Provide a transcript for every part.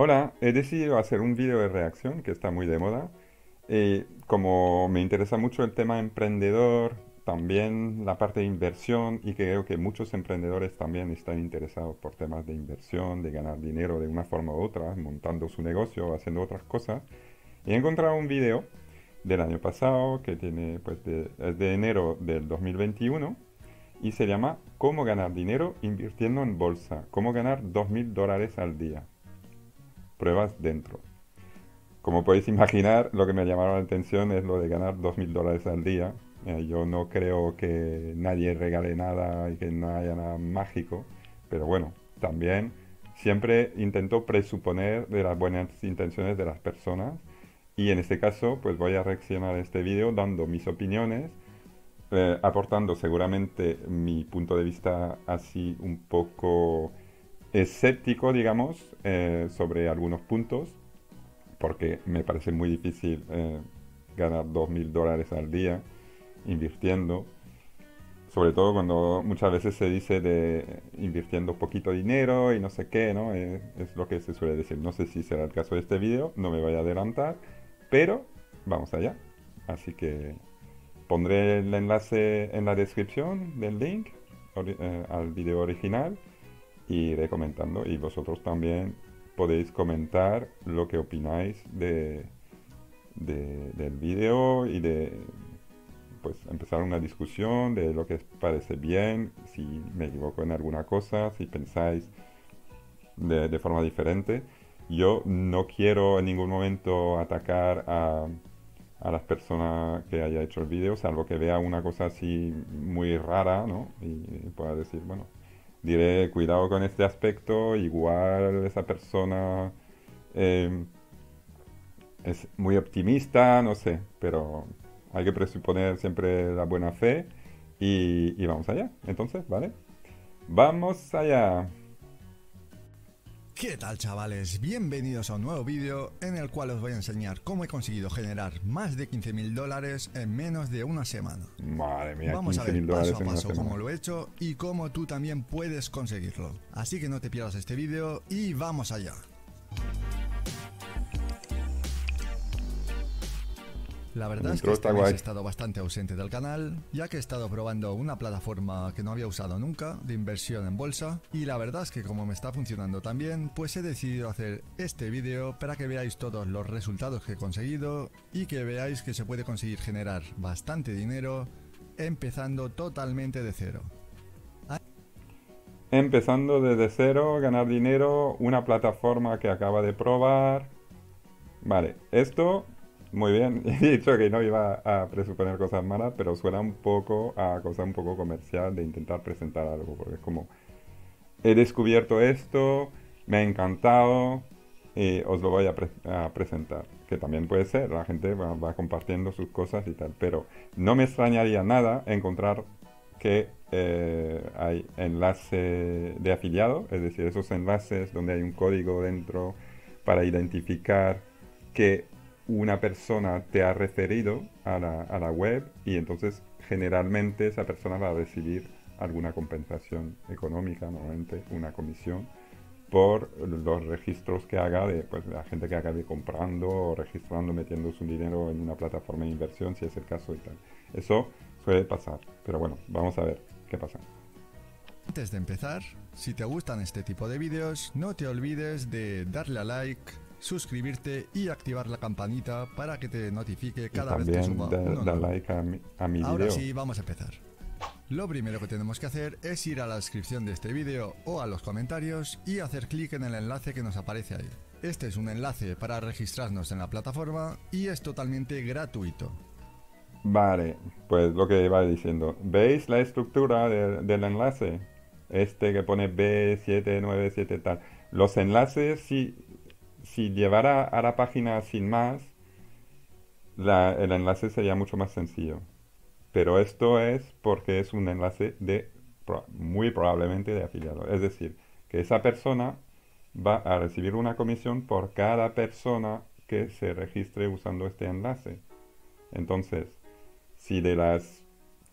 Hola, he decidido hacer un vídeo de reacción que está muy de moda. Eh, como me interesa mucho el tema emprendedor, también la parte de inversión y creo que muchos emprendedores también están interesados por temas de inversión, de ganar dinero de una forma u otra, montando su negocio haciendo otras cosas. He encontrado un vídeo del año pasado que tiene, pues, de, es de enero del 2021 y se llama Cómo ganar dinero invirtiendo en bolsa, cómo ganar 2.000 dólares al día. Pruebas dentro. Como podéis imaginar, lo que me llamaron la atención es lo de ganar 2.000 dólares al día. Eh, yo no creo que nadie regale nada y que no haya nada mágico, pero bueno, también siempre intento presuponer de las buenas intenciones de las personas y en este caso pues voy a reaccionar a este vídeo dando mis opiniones eh, aportando seguramente mi punto de vista así un poco escéptico, digamos, eh, sobre algunos puntos, porque me parece muy difícil eh, ganar 2.000 dólares al día invirtiendo, sobre todo cuando muchas veces se dice de invirtiendo poquito dinero y no sé qué, ¿no? es lo que se suele decir. No sé si será el caso de este vídeo, no me voy a adelantar, pero vamos allá. Así que Pondré el enlace en la descripción del link eh, al video original iré comentando. Y vosotros también podéis comentar lo que opináis de, del video y de pues empezar una discusión de lo que os parece bien, si me equivoco en alguna cosa, si pensáis de, de forma diferente. Yo no quiero en ningún momento atacar a a las personas que haya hecho el vídeo, salvo que vea una cosa así muy rara, ¿no? Y pueda decir, bueno, diré, cuidado con este aspecto, igual esa persona em, es muy optimista, no sé, pero hay que presuponer siempre la buena fe y, y vamos allá, entonces, ¿vale? Vamos allá. ¿Qué tal chavales? Bienvenidos a un nuevo vídeo en el cual os voy a enseñar cómo he conseguido generar más de 15 mil dólares en menos de una semana. Madre mía, Vamos a ver paso a paso cómo lo he hecho y cómo tú también puedes conseguirlo. Así que no te pierdas este vídeo y vamos allá. La verdad es que este he estado bastante ausente del canal, ya que he estado probando una plataforma que no había usado nunca, de inversión en bolsa, y la verdad es que como me está funcionando tan bien, pues he decidido hacer este vídeo para que veáis todos los resultados que he conseguido y que veáis que se puede conseguir generar bastante dinero empezando totalmente de cero. Empezando desde cero, ganar dinero, una plataforma que acaba de probar. Vale, esto muy bien, he dicho que no iba a presuponer cosas malas, pero suena un poco a cosa un poco comercial de intentar presentar algo, porque es como, he descubierto esto, me ha encantado, y os lo voy a, presentar, que también puede ser, la gente va, compartiendo sus cosas y tal, pero no me extrañaría nada encontrar que eh, hay enlace de afiliado, es decir, esos enlaces donde hay un código dentro para identificar que una persona te ha referido a la, web y entonces generalmente esa persona va a recibir alguna compensación económica, normalmente una comisión, por los registros que haga de pues, la gente que acabe comprando o registrando, metiendo su dinero en una plataforma de inversión, si es el caso y tal. Eso suele pasar, pero bueno, vamos a ver qué pasa. Antes de empezar, si te gustan este tipo de vídeos, no te olvides de darle a like, suscribirte y activar la campanita para que te notifique cada vez que suba da, like a mi, a mi Ahora sí, vamos a empezar. Lo primero que tenemos que hacer es ir a la descripción de este vídeo o a los comentarios y hacer clic en el enlace que nos aparece ahí. Este es un enlace para registrarnos en la plataforma y es totalmente gratuito. Vale, pues lo que iba diciendo. ¿Veis la estructura del enlace? Este que pone B797 tal. Los enlaces, si si llevara a la página sin más, el enlace sería mucho más sencillo. Pero esto es porque es un enlace de muy probablemente de afiliado. Es decir, que esa persona va a recibir una comisión por cada persona que se registre usando este enlace. Entonces, si de las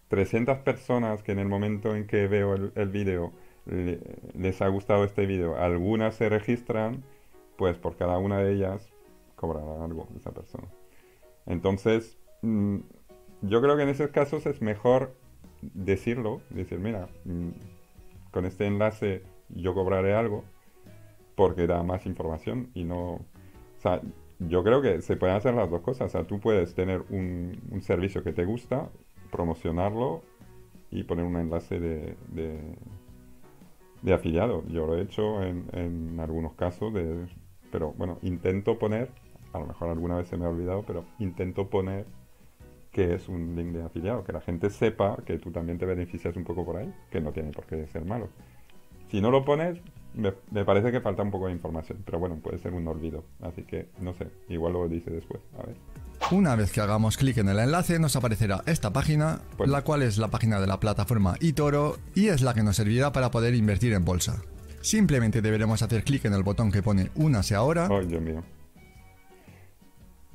300 personas que en el momento en que veo el, vídeo les ha gustado este vídeo, algunas se registran, pues por cada una de ellas cobrará algo esa persona. Entonces, mm, yo creo que en esos casos es mejor decirlo, decir, mira, mm, con este enlace yo cobraré algo porque da más información y no... O sea, yo creo que se pueden hacer las dos cosas. O sea, tú puedes tener un, servicio que te gusta, promocionarlo y poner un enlace de, de, afiliado. Yo lo he hecho en, en algunos casos, de, pero bueno, intento poner, a lo mejor alguna vez se me ha olvidado, pero intento poner que es un link de afiliado, que la gente sepa que tú también te beneficias un poco por ahí, que no tiene por qué ser malo. Si no lo pones, me, parece que falta un poco de información, pero bueno, puede ser un olvido, así que no sé, igual lo dice después, a ver. Una vez que hagamos clic en el enlace nos aparecerá esta página, pues la cual es la página de la plataforma eToro y es la que nos servirá para poder invertir en bolsa. Simplemente deberemos hacer clic en el botón que pone Únase ahora. Oh, Dios mío.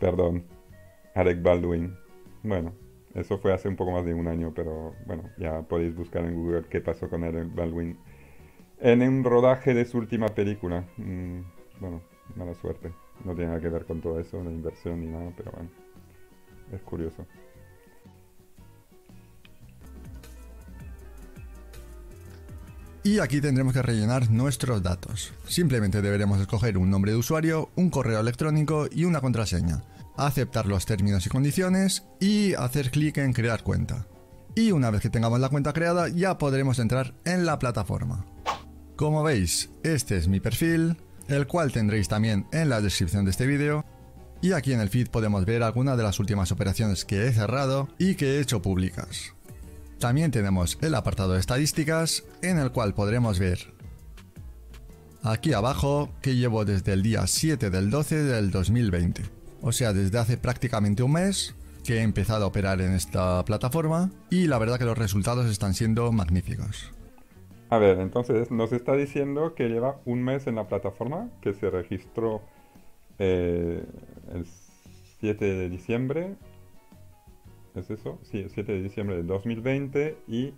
Perdón. Alec Baldwin. Bueno, eso fue hace un poco más de un año, pero bueno, ya podéis buscar en Google qué pasó con Alec Baldwin en un rodaje de su última película. Mm, bueno, mala suerte. No tiene nada que ver con todo eso, la inversión ni nada, pero bueno, es curioso. Y aquí tendremos que rellenar nuestros datos. Simplemente deberemos escoger un nombre de usuario, un correo electrónico y una contraseña aceptar los términos y condiciones y hacer clic en crear cuenta. Y una vez que tengamos la cuenta creada ya podremos entrar en la plataforma. Como veis, este es mi perfil, el cual tendréis también en la descripción de este vídeo. Y aquí en el feed podemos ver algunas de las últimas operaciones que he cerrado y que he hecho públicas. También tenemos el apartado de estadísticas, en el cual podremos ver aquí abajo que llevo desde el día 7 del 12 del 2020 o sea, desde hace prácticamente un mes que he empezado a operar en esta plataforma y la verdad que los resultados están siendo magníficos. A ver, entonces nos está diciendo que lleva un mes en la plataforma, que se registró eh, el 7 de diciembre. ¿Es eso? Sí, el 7 de diciembre de 2020 y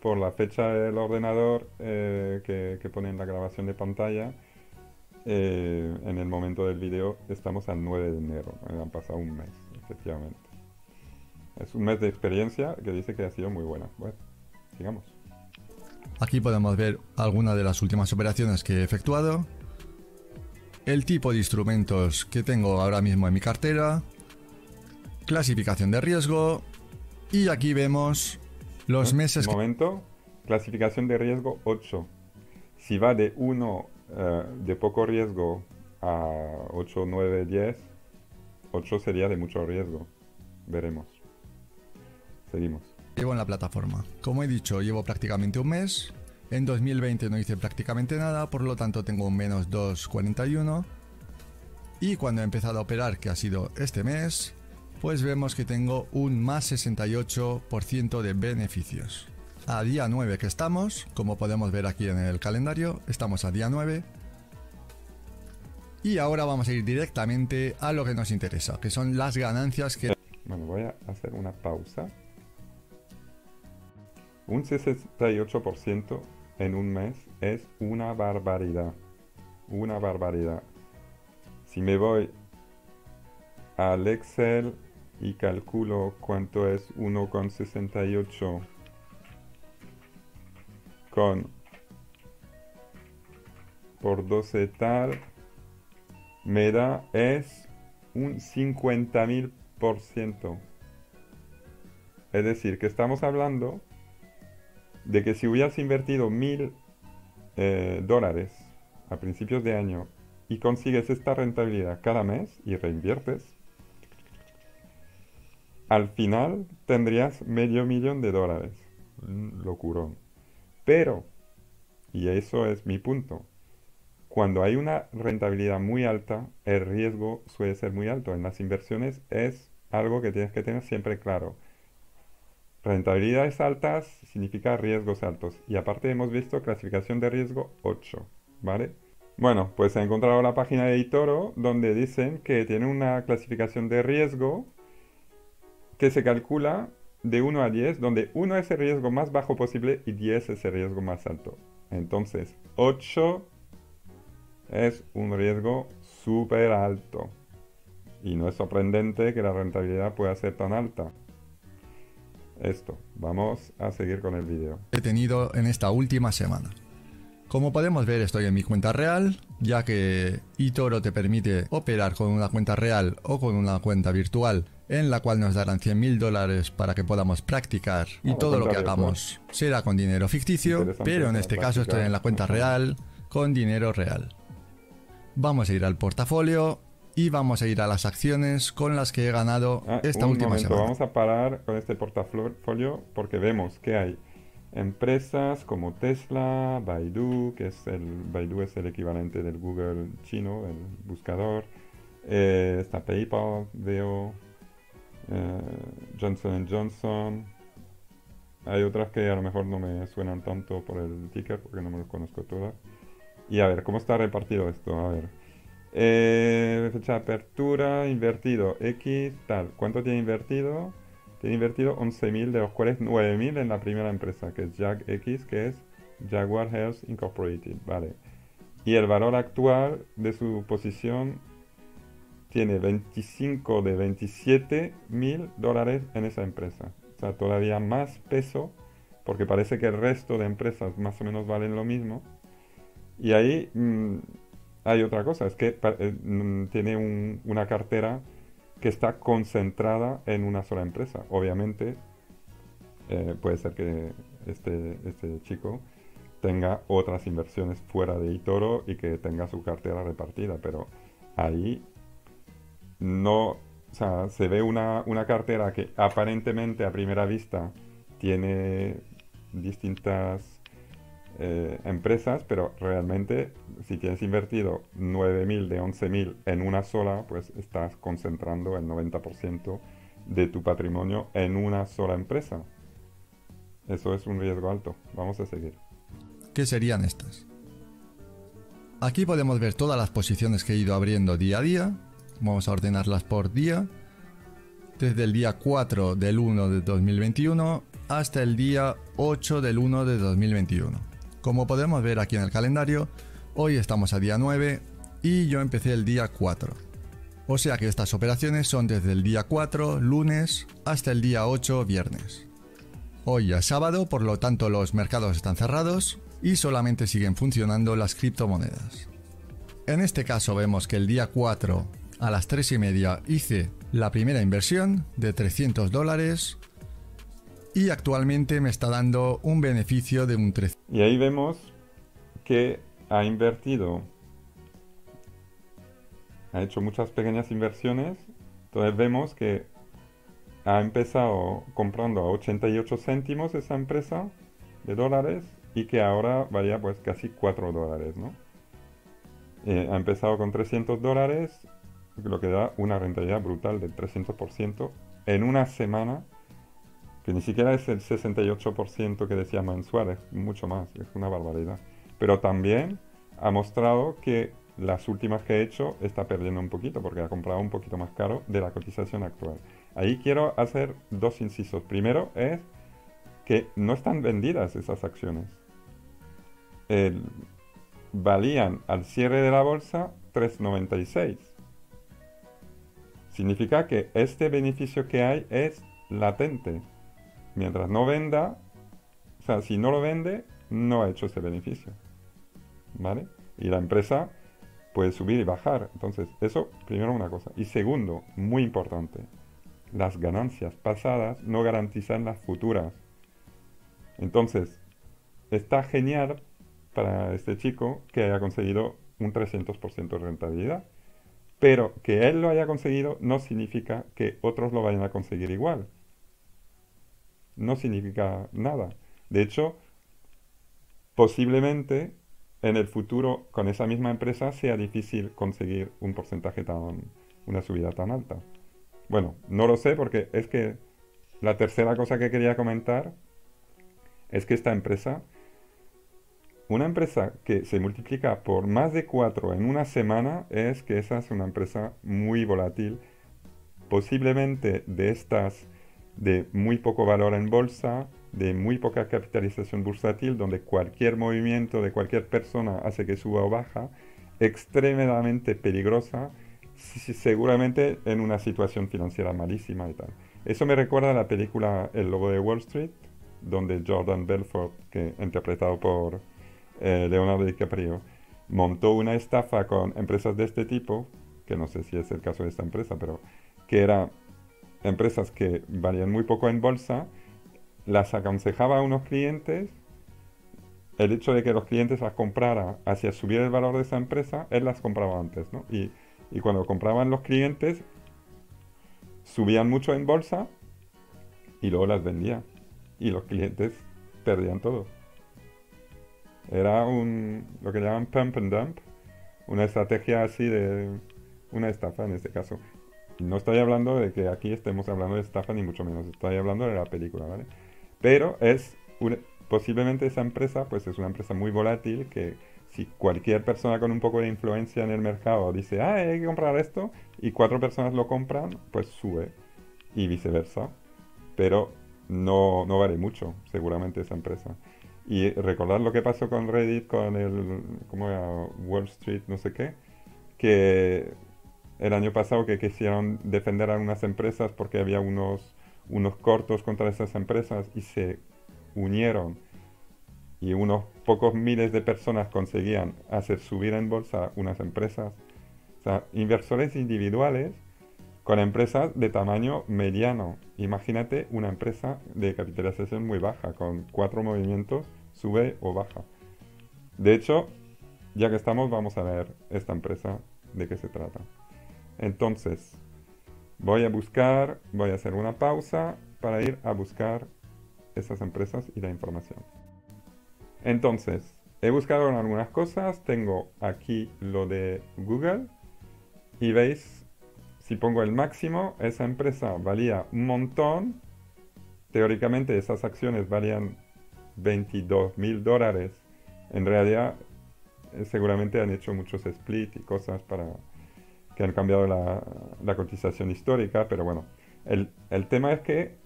por la fecha del ordenador eh, que, que pone en la grabación de pantalla, eh, en el momento del video estamos al 9 de enero, eh, han pasado un mes, efectivamente. Es un mes de experiencia que dice que ha sido muy buena. Bueno, sigamos. Aquí podemos ver algunas de las últimas operaciones que he efectuado, el tipo de instrumentos que tengo ahora mismo en mi cartera, clasificación de riesgo y aquí vemos los meses... Momento, clasificación de riesgo 8. Si va de 1 eh, de poco riesgo a 8, 9, 10, 8 sería de mucho riesgo. Veremos. Seguimos. Llevo en la plataforma. Como he dicho, llevo prácticamente un mes. En 2020 no hice prácticamente nada, por lo tanto tengo un menos 2,41. Y cuando he empezado a operar, que ha sido este mes, pues vemos que tengo un más 68% de beneficios a día 9 que estamos, como podemos ver aquí en el calendario, estamos a día 9. Y ahora vamos a ir directamente a lo que nos interesa, que son las ganancias que... Bueno, voy a hacer una pausa. Un 68% en un mes es una barbaridad. Una barbaridad. Si me voy al Excel y calculo cuánto es 1,68 con por 12 tal me da es un 50 mil por ciento. Es decir, que estamos hablando de que si hubieras invertido mil eh, dólares a principios de año y consigues esta rentabilidad cada mes y reinviertes, al final tendrías medio millón de dólares. locurón. Pero, y eso es mi punto, cuando hay una rentabilidad muy alta, el riesgo suele ser muy alto. En las inversiones es algo que tienes que tener siempre claro. Rentabilidades altas significa riesgos altos. Y aparte hemos visto clasificación de riesgo 8, ¿vale? Bueno, pues he encontrado la página de eToro donde dicen que tiene una clasificación de riesgo que se calcula de 1 a 10, donde 1 es el riesgo más bajo posible y 10 es el riesgo más alto. Entonces, 8 es un riesgo súper alto. Y no es sorprendente que la rentabilidad pueda ser tan alta. Esto, vamos a seguir con el vídeo. He tenido en esta última semana. Como podemos ver estoy en mi cuenta real, ya que eToro te permite operar con una cuenta real o con una cuenta virtual en la cual nos darán 100 mil dólares para que podamos practicar y ah, todo lo que hagamos será con dinero ficticio, pero en este caso estoy en la cuenta real con dinero real. Vamos a ir al portafolio y vamos a ir a las acciones con las que he ganado ah, esta última semana. Vamos a parar con este portafolio porque vemos que hay empresas como Tesla, Baidu, que es el Baidu es el equivalente del Google chino, el buscador. Eh, está PayPal, veo eh, Johnson Johnson. Hay otras que a lo mejor no me suenan tanto por el ticker porque no me los conozco todas. Y a ver, ¿cómo está repartido esto? A ver. Eh, fecha de apertura, invertido, X, tal. ¿Cuánto tiene invertido? Tiene invertido 11.000, de los cuales 9.000 en la primera empresa, que es Jag que es Jaguar Health Incorporated. Vale. Y el valor actual de su posición tiene 25 de 27 mil dólares en esa empresa. O sea, todavía más peso, porque parece que el resto de empresas más o menos valen lo mismo. Y ahí mm, hay otra cosa, es que eh, mm, tiene una cartera que está concentrada en una sola empresa. Obviamente, eh, puede ser que este, este chico tenga otras inversiones fuera de Itoro y que tenga su cartera repartida, pero ahí no, o sea, se ve una, cartera que aparentemente a primera vista tiene distintas eh, empresas, pero realmente si tienes invertido 9.000 de 11.000 en una sola, pues estás concentrando el 90% de tu patrimonio en una sola empresa. Eso es un riesgo alto. Vamos a seguir. ¿Qué serían estas? Aquí podemos ver todas las posiciones que he ido abriendo día a día Vamos a ordenarlas por día. Desde el día 4 del 1 de 2021 hasta el día 8 del 1 de 2021. Como podemos ver aquí en el calendario, hoy estamos a día 9 y yo empecé el día 4. O sea que estas operaciones son desde el día 4, lunes, hasta el día 8, viernes. Hoy es sábado, por lo tanto los mercados están cerrados y solamente siguen funcionando las criptomonedas. En este caso vemos que el día 4 a las 3 y media hice la primera inversión de 300 dólares y actualmente me está dando un beneficio de un 3. Y ahí vemos que ha invertido, ha hecho muchas pequeñas inversiones, entonces vemos que ha empezado comprando a 88 céntimos esa empresa de dólares y que ahora valía pues casi 4 dólares, ¿no? Eh, ha empezado con 300 dólares lo que da una rentabilidad brutal del 300% en una semana, que ni siquiera es el 68% que decía mensual, es mucho más, es una barbaridad. Pero también ha mostrado que las últimas que he hecho está perdiendo un poquito porque ha comprado un poquito más caro de la cotización actual. Ahí quiero hacer dos incisos. Primero es que no están vendidas esas acciones. valían al cierre de la bolsa 3.96 significa que este beneficio que hay es latente. Mientras no venda, o sea, si no lo vende, no ha hecho ese beneficio. ¿Vale? Y la empresa puede subir y bajar. Entonces, eso, primero una cosa. Y segundo, muy importante, las ganancias pasadas no garantizan las futuras. Entonces, está genial para este chico que haya conseguido un 300% de rentabilidad. Pero que él lo haya conseguido no significa que otros lo vayan a conseguir igual. No significa nada. De hecho, posiblemente en el futuro con esa misma empresa sea difícil conseguir un porcentaje tan, una subida tan alta. Bueno, no lo sé porque es que la tercera cosa que quería comentar es que esta empresa una empresa que se multiplica por más de 4 en una semana es que esa es una empresa muy volátil, posiblemente de estas de muy poco valor en bolsa, de muy poca capitalización bursátil, donde cualquier movimiento de cualquier persona hace que suba o baja. extremadamente peligrosa, seguramente en una situación financiera malísima y tal. Eso me recuerda a la película El Lobo de Wall Street, donde Jordan Belfort, que interpretado por eh, Leonardo DiCaprio, montó una estafa con empresas de este tipo, que no sé si es el caso de esta empresa, pero que eran empresas que valían muy poco en bolsa, las aconsejaba a unos clientes, el hecho de que los clientes las compraran hacia subir el valor de esa empresa, él las compraba antes, ¿no? Y, y cuando compraban los clientes, subían mucho en bolsa y luego las vendía. Y los clientes perdían todo. Era un, lo que llaman pump and dump, una estrategia así de una estafa en este caso. No estoy hablando de que aquí estemos hablando de estafa ni mucho menos, estoy hablando de la película, ¿vale? Pero es posiblemente esa empresa, pues es una empresa muy volátil que si cualquier persona con un poco de influencia en el mercado dice, ah, hay que comprar esto, y cuatro personas lo compran, pues sube, y viceversa. Pero no, no vale mucho, seguramente, esa empresa. Y recordar lo que pasó con Reddit, con el, ¿cómo era? Wall Street, no sé qué, que el año pasado que quisieron defender a algunas empresas porque había unos, unos cortos contra esas empresas y se unieron y unos pocos miles de personas conseguían hacer subir en bolsa unas empresas. O sea, inversores individuales con empresas de tamaño mediano. Imagínate una empresa de capitalización muy baja, con cuatro movimientos, sube o baja. De hecho, ya que estamos, vamos a ver esta empresa de qué se trata. Entonces, voy a buscar, voy a hacer una pausa para ir a buscar esas empresas y la información. Entonces, he buscado algunas cosas, tengo aquí lo de Google y veis si pongo el máximo, esa empresa valía un montón. Teóricamente esas acciones valían 22 mil dólares. En realidad, eh, seguramente han hecho muchos split y cosas para que han cambiado la, cotización histórica, pero bueno, el, el tema es que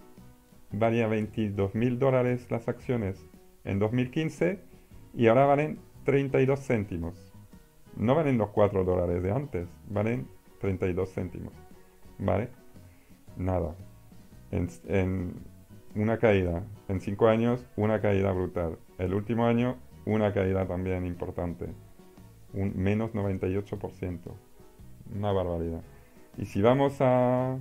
valía 22 mil dólares las acciones en 2015 y ahora valen 32 céntimos. No valen los 4 dólares de antes, valen 32 céntimos. ¿Vale? Nada. En, una caída. En 5 años, una caída brutal. El último año, una caída también importante. Un menos 98%. Una barbaridad. Y si vamos a,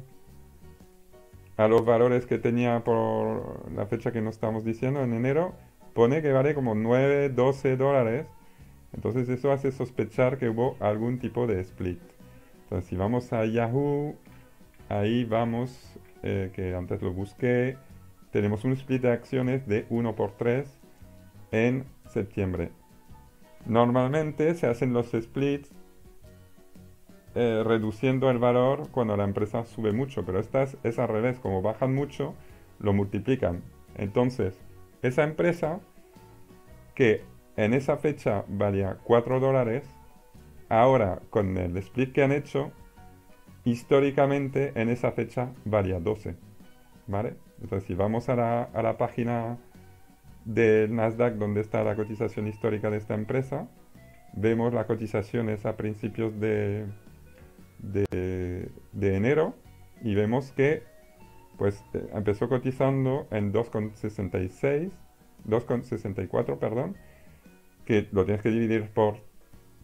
a los valores que tenía por la fecha que nos estamos diciendo, en enero, pone que vale como 9, 12 dólares. Entonces eso hace sospechar que hubo algún tipo de split. Entonces, si vamos a Yahoo, ahí vamos, eh, que antes lo busqué, tenemos un split de acciones de 1 por 3 en septiembre. Normalmente se hacen los splits eh, reduciendo el valor cuando la empresa sube mucho, pero esta es, es al revés, como bajan mucho, lo multiplican. Entonces, esa empresa que en esa fecha valía 4 dólares, Ahora, con el split que han hecho, históricamente en esa fecha valía 12. ¿Vale? Entonces, si vamos a la, página del Nasdaq donde está la cotización histórica de esta empresa, vemos las cotizaciones a principios de, de, enero y vemos que pues eh, empezó cotizando en 2,66, 2,64, perdón, que lo tienes que dividir por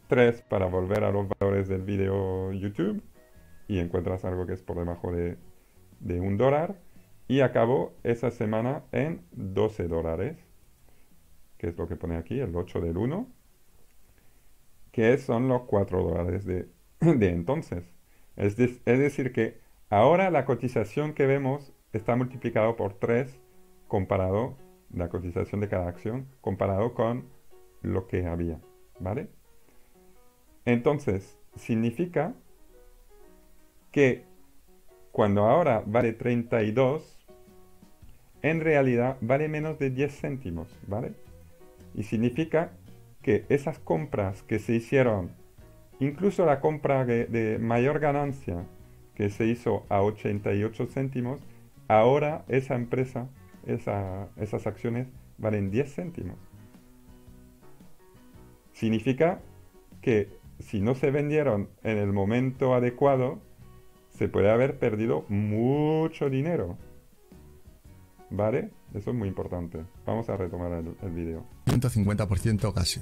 3 para volver a los valores del video YouTube y encuentras algo que es por debajo de, de un dólar y acabó esa semana en 12 dólares que es lo que pone aquí, el 8 del 1 que son los 4 dólares de, de entonces es, es, decir que ahora la cotización que vemos está multiplicado por 3 comparado la cotización de cada acción comparado con lo que había ¿vale? Entonces, significa que cuando ahora vale 32, en realidad vale menos de 10 céntimos, ¿vale? Y significa que esas compras que se hicieron, incluso la compra de, mayor ganancia que se hizo a 88 céntimos, ahora esa empresa, esas acciones valen 10 céntimos. Significa que si no se vendieron en el momento adecuado, se puede haber perdido mucho dinero. ¿Vale? Eso es muy importante. Vamos a retomar el, el vídeo. 150% casi.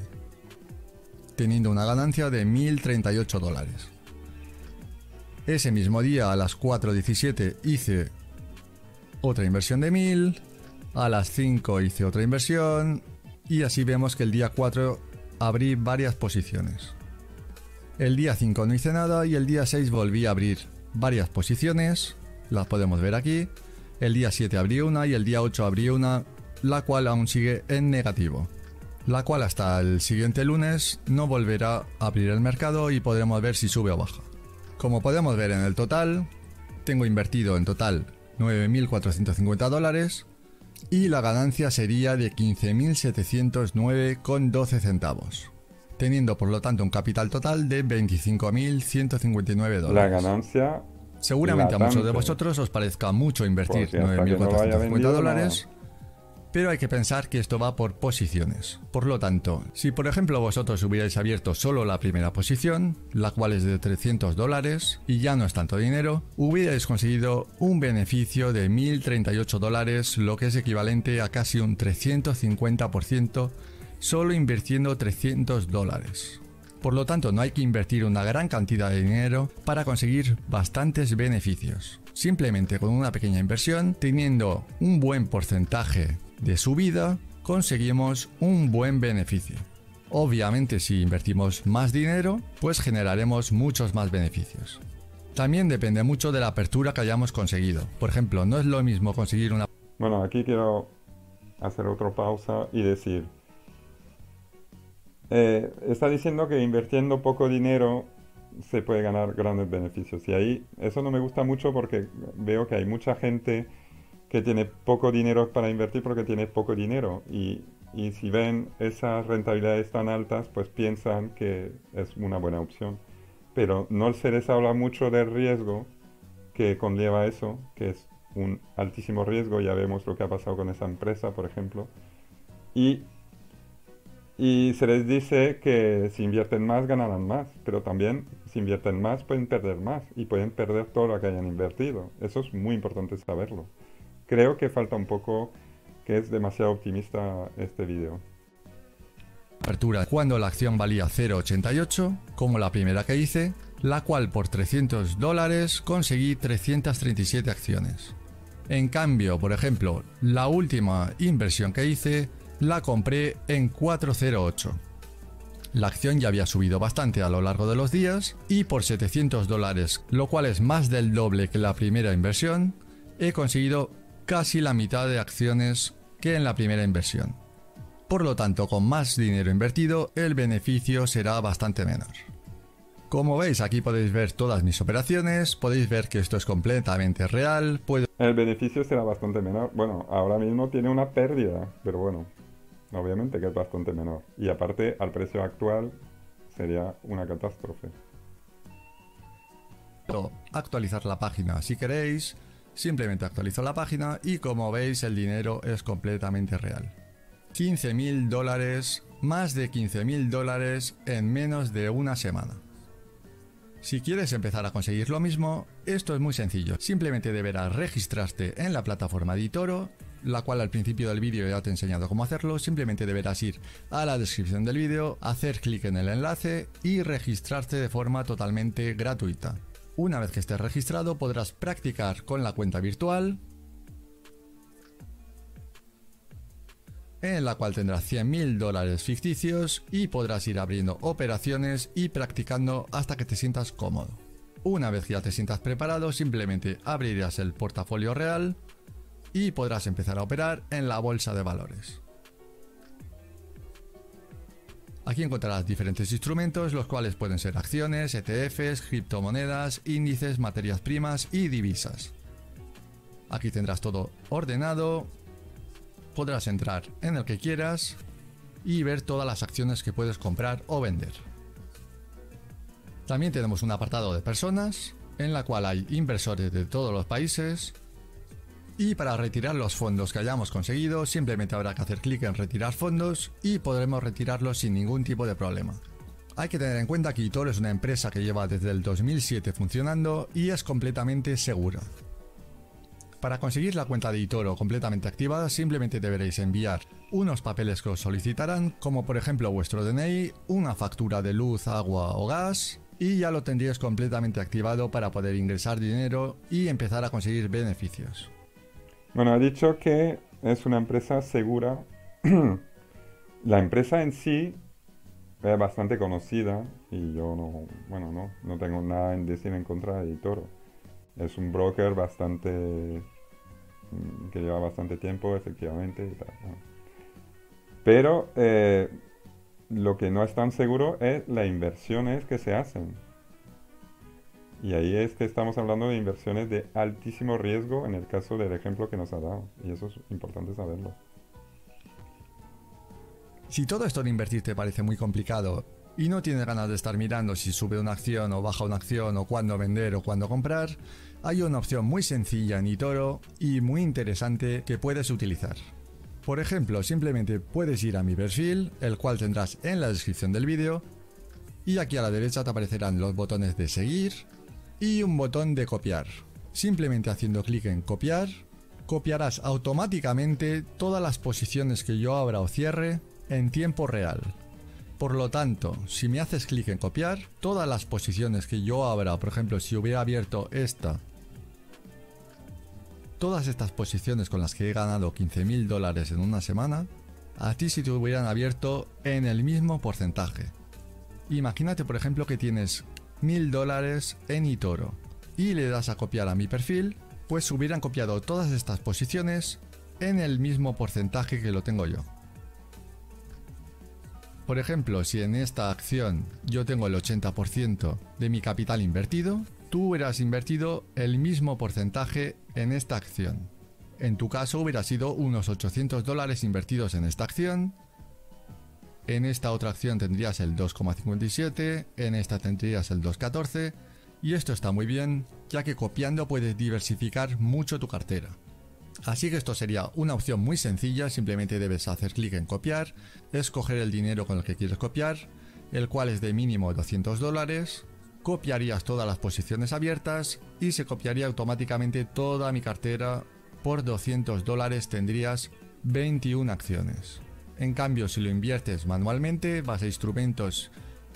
Teniendo una ganancia de 1.038 dólares. Ese mismo día a las 4.17 hice otra inversión de 1.000. A las 5 hice otra inversión. Y así vemos que el día 4 abrí varias posiciones. El día 5 no hice nada y el día 6 volví a abrir varias posiciones. Las podemos ver aquí. El día 7 abrí una y el día 8 abrí una, la cual aún sigue en negativo. La cual hasta el siguiente lunes no volverá a abrir el mercado y podremos ver si sube o baja. Como podemos ver en el total, tengo invertido en total 9.450 dólares y la ganancia sería de 15.709,12 centavos, teniendo por lo tanto un capital total de 25.159 dólares. La ganancia Seguramente a muchos de vosotros os parezca mucho invertir 9.450 dólares, pero hay que pensar que esto va por posiciones. Por lo tanto, si por ejemplo vosotros hubierais abierto solo la primera posición, la cual es de 300 dólares, y ya no es tanto dinero, hubierais conseguido un beneficio de 1.038 dólares, lo que es equivalente a casi un 350% solo invirtiendo 300 dólares. Por lo tanto, no hay que invertir una gran cantidad de dinero para conseguir bastantes beneficios. Simplemente con una pequeña inversión, teniendo un buen porcentaje de subida, conseguimos un buen beneficio. Obviamente si invertimos más dinero, pues generaremos muchos más beneficios. También depende mucho de la apertura que hayamos conseguido. Por ejemplo, no es lo mismo conseguir una... Bueno, aquí quiero hacer otra pausa y decir, eh, está diciendo que invirtiendo poco dinero se puede ganar grandes beneficios. Y ahí eso no me gusta mucho porque veo que hay mucha gente que tiene poco dinero para invertir porque tiene poco dinero. Y, y si ven esas rentabilidades tan altas, pues piensan que es una buena opción. Pero no se les habla mucho del riesgo que conlleva eso, que es un altísimo riesgo. Ya vemos lo que ha pasado con esa empresa, por ejemplo. Y y se les dice que si invierten más ganarán más, pero también si invierten más pueden perder más y pueden perder todo lo que hayan invertido. Eso es muy importante saberlo. Creo que falta un poco, que es demasiado optimista este vídeo. Apertura cuando la acción valía 0,88, como la primera que hice, la cual por 300 dólares conseguí 337 acciones. En cambio, por ejemplo, la última inversión que hice la compré en 408. La acción ya había subido bastante a lo largo de los días y por 700 dólares, lo cual es más del doble que la primera inversión, he conseguido casi la mitad de acciones que en la primera inversión. Por lo tanto, con más dinero invertido, el beneficio será bastante menor. Como veis, aquí podéis ver todas mis operaciones, podéis ver que esto es completamente real. El beneficio será bastante menor. Bueno, ahora mismo tiene una pérdida, pero bueno, obviamente que es bastante menor. Y aparte, al precio actual, sería una catástrofe. Actualizar la página si queréis, simplemente actualizo la página y como veis el dinero es completamente real. 15 mil dólares, más de 15 mil dólares en menos de una semana. Si quieres empezar a conseguir lo mismo, esto es muy sencillo. Simplemente deberás registrarte en la plataforma de Toro la cual al principio del vídeo ya te he enseñado cómo hacerlo, simplemente deberás ir a la descripción del vídeo, hacer clic en el enlace y registrarte de forma totalmente gratuita. Una vez que estés registrado podrás practicar con la cuenta virtual, en la cual tendrás 100.000 dólares ficticios y podrás ir abriendo operaciones y practicando hasta que te sientas cómodo. Una vez que ya te sientas preparado, simplemente abrirás el portafolio real, y podrás empezar a operar en la bolsa de valores. Aquí encontrarás diferentes instrumentos, los cuales pueden ser acciones, ETFs, criptomonedas, índices, materias primas y divisas. Aquí tendrás todo ordenado, podrás entrar en el que quieras y ver todas las acciones que puedes comprar o vender. También tenemos un apartado de personas, en la cual hay inversores de todos los países, y para retirar los fondos que hayamos conseguido, simplemente habrá que hacer clic en retirar fondos y podremos retirarlos sin ningún tipo de problema. Hay que tener en cuenta que eToro es una empresa que lleva desde el 2007 funcionando y es completamente segura. Para conseguir la cuenta de eToro completamente activada simplemente deberéis enviar unos papeles que os solicitarán, como por ejemplo vuestro DNI, una factura de luz, agua o gas, y ya lo tendríais completamente activado para poder ingresar dinero y empezar a conseguir beneficios. Bueno, ha dicho que es una empresa segura. la empresa en sí es bastante conocida y yo no, bueno, no, no tengo nada en decir en contra de Toro. Es un broker bastante mm, que lleva bastante tiempo, efectivamente. Pero eh, lo que no es tan seguro es las inversiones que se hacen. Y ahí es que estamos hablando de inversiones de altísimo riesgo en el caso del ejemplo que nos ha dado. Y eso es importante saberlo. Si todo esto de invertir te parece muy complicado y no tienes ganas de estar mirando si sube una acción o baja una acción o cuándo vender o cuándo comprar, hay una opción muy sencilla en eToro y muy interesante que puedes utilizar. Por ejemplo, simplemente puedes ir a mi perfil, el cual tendrás en la descripción del vídeo, y aquí a la derecha te aparecerán los botones de seguir, y un botón de copiar. Simplemente haciendo clic en copiar, copiarás automáticamente todas las posiciones que yo abra o cierre en tiempo real. Por lo tanto, si me haces clic en copiar, todas las posiciones que yo abra, por ejemplo, si hubiera abierto esta, todas estas posiciones con las que he ganado 15 mil dólares en una semana, a ti si te hubieran abierto en el mismo porcentaje. Imagínate, por ejemplo, que tienes mil dólares en eToro y le das a copiar a mi perfil, pues hubieran copiado todas estas posiciones en el mismo porcentaje que lo tengo yo. Por ejemplo, si en esta acción yo tengo el 80% de mi capital invertido, tú hubieras invertido el mismo porcentaje en esta acción. En tu caso hubiera sido unos 800 dólares invertidos en esta acción en esta otra acción tendrías el 2,57, en esta tendrías el 2,14 y esto está muy bien ya que copiando puedes diversificar mucho tu cartera. Así que esto sería una opción muy sencilla, simplemente debes hacer clic en copiar, escoger el dinero con el que quieres copiar, el cual es de mínimo 200 dólares, copiarías todas las posiciones abiertas y se copiaría automáticamente toda mi cartera. Por 200 dólares tendrías 21 acciones. En cambio, si lo inviertes manualmente, vas a instrumentos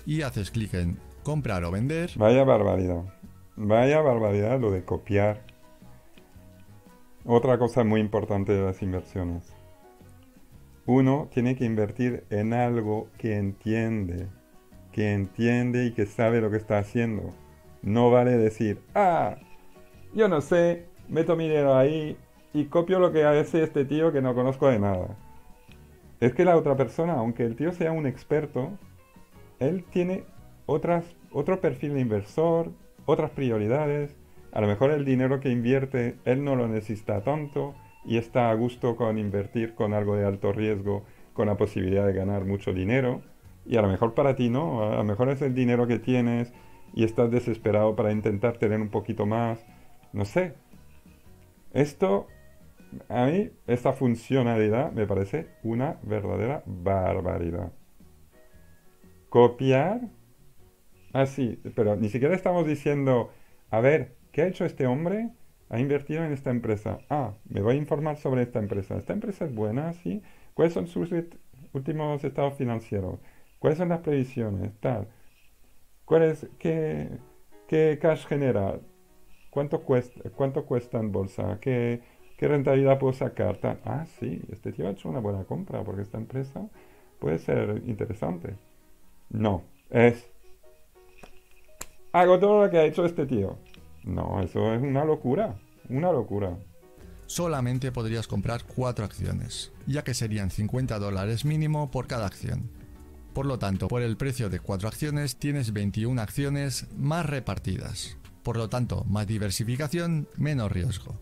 y haces clic en comprar o vender. Vaya barbaridad. Vaya barbaridad lo de copiar. Otra cosa muy importante de las inversiones. Uno tiene que invertir en algo que entiende, que entiende y que sabe lo que está haciendo. No vale decir, ah, yo no sé, meto mi dinero ahí y copio lo que hace este tío que no conozco de nada. Es que la otra persona, aunque el tío sea un experto, él tiene otras, otro perfil de inversor, otras prioridades. A lo mejor el dinero que invierte, él no lo necesita tanto y está a gusto con invertir con algo de alto riesgo, con la posibilidad de ganar mucho dinero. Y a lo mejor para ti no, a lo mejor es el dinero que tienes y estás desesperado para intentar tener un poquito más. No sé. Esto a mí esta funcionalidad me parece una verdadera barbaridad. Copiar así, ah, pero ni siquiera estamos diciendo, a ver, ¿qué ha hecho este hombre? Ha invertido en esta empresa. Ah, me voy a informar sobre esta empresa. ¿Esta empresa es buena? ¿Sí? ¿Cuáles son sus últimos estados financieros? ¿Cuáles son las previsiones? Tal. ¿Cuál es, qué, qué cash genera? ¿Cuánto cuesta, cuánto cuesta en bolsa? ¿Qué, ¿Qué rentabilidad puedo sacar? ah, sí, este tío ha hecho una buena compra porque esta empresa puede ser interesante. No, es... Hago todo lo que ha hecho este tío. No, eso es una locura, una locura. Solamente podrías comprar cuatro acciones, ya que serían 50 dólares mínimo por cada acción. Por lo tanto, por el precio de cuatro acciones tienes 21 acciones más repartidas. Por lo tanto, más diversificación, menos riesgo.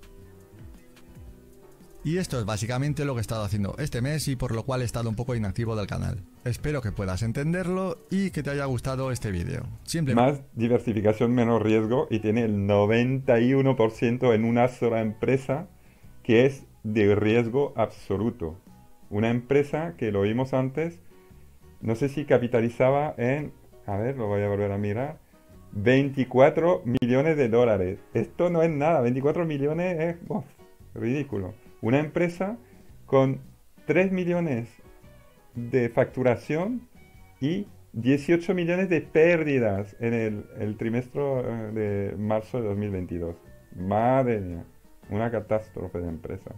Y esto es básicamente lo que he estado haciendo este mes y por lo cual he estado un poco inactivo del canal. Espero que puedas entenderlo y que te haya gustado este vídeo. Más diversificación, menos riesgo y tiene el 91% en una sola empresa que es de riesgo absoluto. Una empresa que lo vimos antes, no sé si capitalizaba en a ver, lo voy a volver a mirar. 24 millones de dólares. Esto no es nada, 24 millones es ridículo. Una empresa con 3 millones de facturación y 18 millones de pérdidas en el, trimestre eh, de marzo de 2022. Madre mía, una catástrofe de empresa.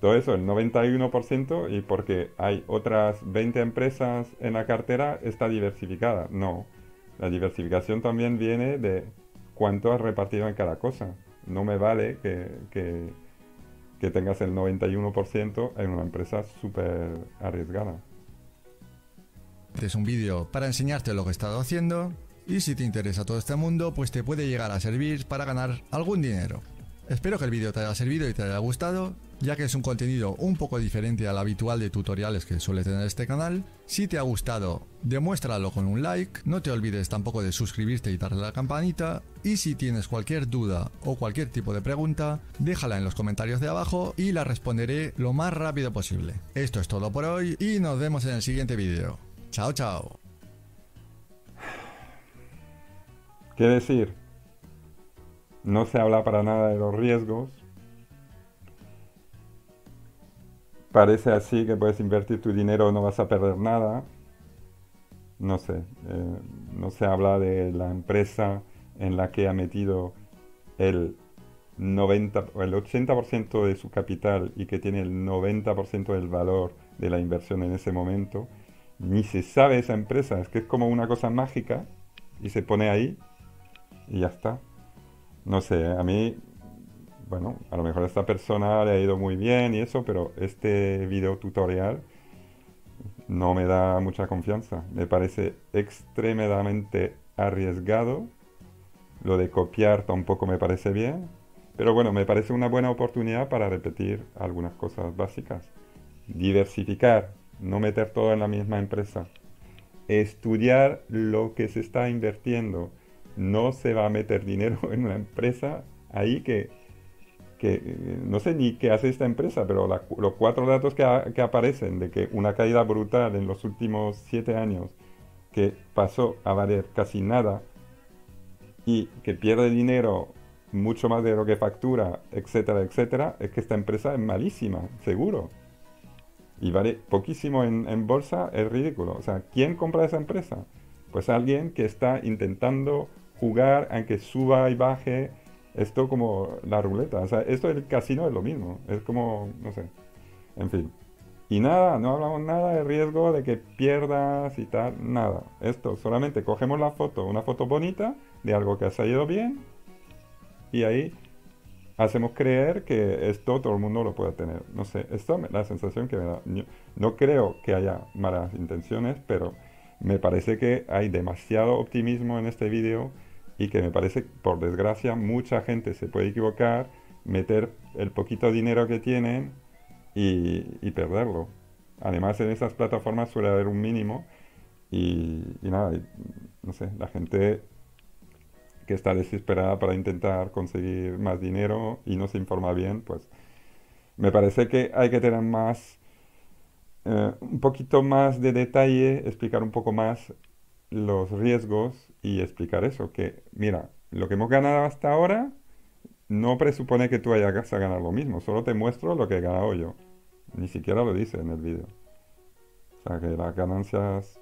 Todo eso, el 91%, y porque hay otras 20 empresas en la cartera, está diversificada. No, la diversificación también viene de cuánto has repartido en cada cosa. No me vale que, que, que tengas el 91% en una empresa súper arriesgada. Este es un vídeo para enseñarte lo que he estado haciendo y si te interesa todo este mundo, pues te puede llegar a servir para ganar algún dinero. Espero que el vídeo te haya servido y te haya gustado, ya que es un contenido un poco diferente al habitual de tutoriales que suele tener este canal. Si te ha gustado, demuéstralo con un like, no te olvides tampoco de suscribirte y darle a la campanita, y si tienes cualquier duda o cualquier tipo de pregunta, déjala en los comentarios de abajo y la responderé lo más rápido posible. Esto es todo por hoy y nos vemos en el siguiente vídeo. Chao, chao. ¿Qué decir? No se habla para nada de los riesgos. Parece así que puedes invertir tu dinero, no vas a perder nada. No sé, eh, no se habla de la empresa en la que ha metido el 90 o el 80% de su capital y que tiene el 90% del valor de la inversión en ese momento. Ni se sabe esa empresa, es que es como una cosa mágica y se pone ahí y ya está. No sé, a mí, bueno, a lo mejor a esta persona le ha ido muy bien y eso, pero este video tutorial no me da mucha confianza. Me parece extremadamente arriesgado. Lo de copiar tampoco me parece bien. Pero bueno, me parece una buena oportunidad para repetir algunas cosas básicas. Diversificar, no meter todo en la misma empresa. Estudiar lo que se está invirtiendo no se va a meter dinero en una empresa ahí que, no sé ni qué hace esta empresa, pero los cuatro datos que, aparecen de que una caída brutal en los últimos siete años, que pasó a valer casi nada y que pierde dinero mucho más de lo que factura, etcétera, etcétera, es que esta empresa es malísima, seguro. Y vale poquísimo en, en bolsa, es ridículo. O sea, ¿quién compra esa empresa? Pues alguien que está intentando jugar, aunque suba y baje, esto como la ruleta. O sea, esto del casino es lo mismo. Es como, no sé. En fin. Y nada, no hablamos nada de riesgo de que pierdas y tal, nada. Esto, solamente cogemos la foto, una foto bonita de algo que ha salido bien y ahí hacemos creer que esto todo el mundo lo puede tener. No sé, esto es la sensación que me da. no creo que haya malas intenciones, pero me parece que hay demasiado optimismo en este vídeo y que me parece, por desgracia, mucha gente se puede equivocar, meter el poquito dinero que tienen y, perderlo. Además, en esas plataformas suele haber un mínimo y, nada, no sé, la gente que está desesperada para intentar conseguir más dinero y no se informa bien, pues me parece que hay que tener más, eh, un poquito más de detalle, explicar un poco más los riesgos y explicar eso, que mira, lo que hemos ganado hasta ahora no presupone que tú vayas a ganar lo mismo, solo te muestro lo que he ganado yo. Ni siquiera lo dice en el vídeo. O sea que las ganancias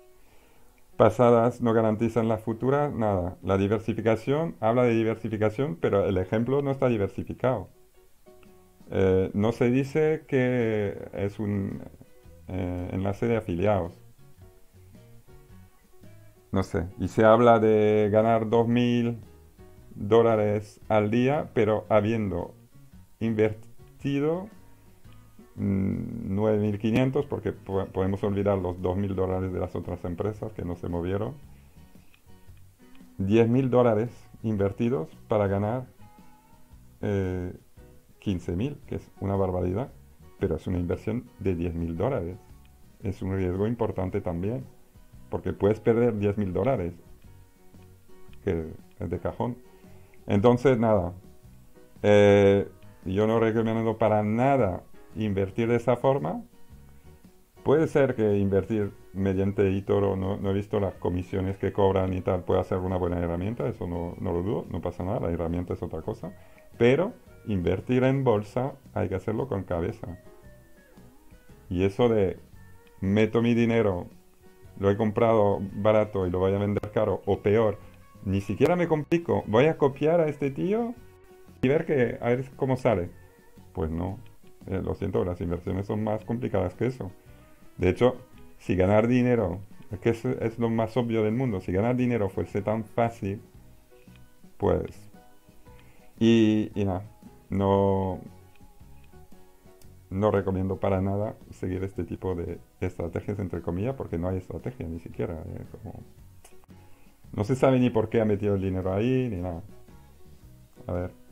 pasadas no garantizan las futuras, nada. La diversificación, habla de diversificación, pero el ejemplo no está diversificado. Eh, no se dice que es un eh, enlace de afiliados no sé, y se habla de ganar 2.000 dólares al día, pero habiendo invertido 9.500, mm, porque podemos olvidar los 2.000 dólares de las otras empresas que no se movieron, 10.000 dólares invertidos para ganar eh, 15.000, que es una barbaridad, pero es una inversión de 10.000 dólares. Es un riesgo importante también porque puedes perder 10 mil dólares, que es de cajón. Entonces, nada, eh, yo no recomiendo para nada invertir de esa forma. Puede ser que invertir mediante eToro no, no, he visto las comisiones que cobran y tal, puede ser una buena herramienta, eso no, no lo dudo, no pasa nada, la herramienta es otra cosa. Pero invertir en bolsa hay que hacerlo con cabeza. Y eso de meto mi dinero, lo he comprado barato y lo voy a vender caro, o peor, ni siquiera me complico, voy a copiar a este tío y ver que a cómo sale. Pues no, eh, lo siento, las inversiones son más complicadas que eso. De hecho, si ganar dinero, es que es, lo más obvio del mundo, si ganar dinero fuese tan fácil, pues... Y, y nada, no, no recomiendo para nada seguir este tipo de estrategias, entre comillas, porque no hay estrategia ni siquiera. Eh, no se sabe ni por qué ha metido el dinero ahí, ni nada. A ver.